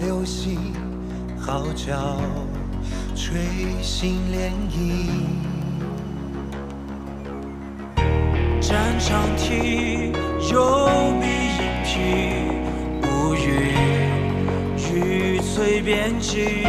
流星，号角吹醒涟漪。战场体有笔引匹，乌云雨催边际。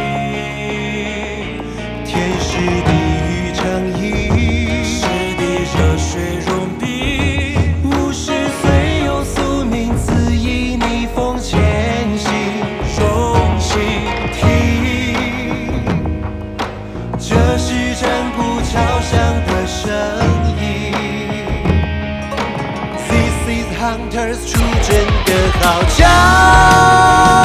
Hunters 出征的号角。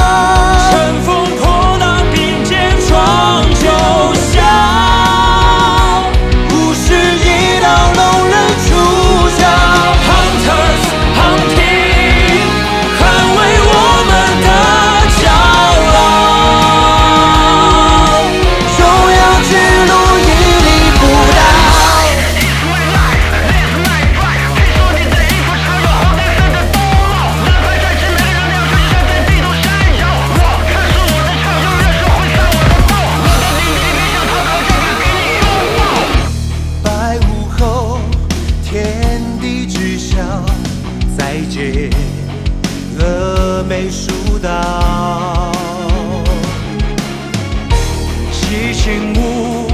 峨眉蜀道。七情无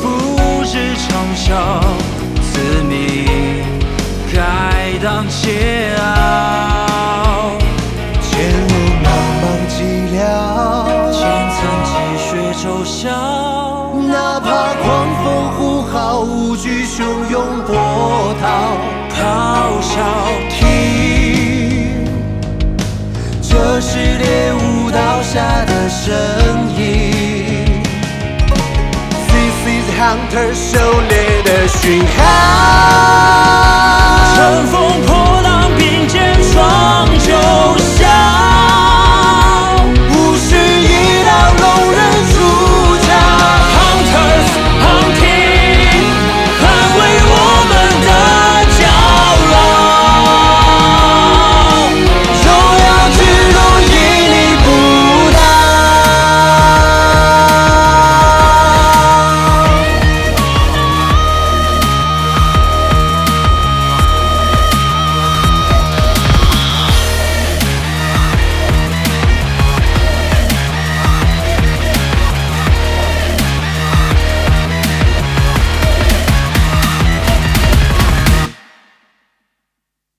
复日长啸，此命该当桀骜。前路茫茫寂寥，千层积雪骤晓，哪怕狂风呼号，无惧汹涌波涛。咆哮是猎物倒下的声音。This is hunter 狩猎的讯号。乘风破，